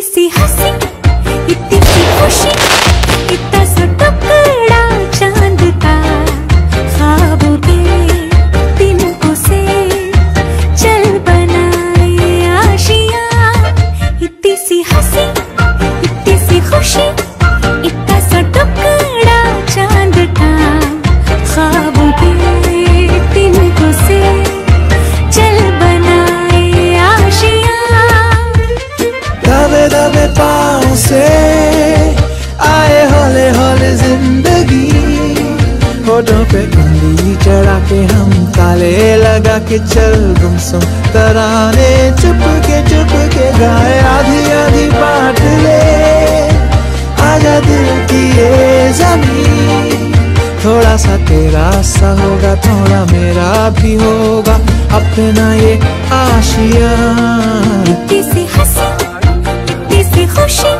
इतनी सी हँसी लगा के चल गुमसुम तराने चुप के चुप के गाए आधी आधी बांट ले। आजा दिल की ये ज़मीन। थोड़ा सा तेरा सा होगा, थोड़ा मेरा भी होगा। अपना ये आशिया। किसी हँसी, इतनी सी खुशी।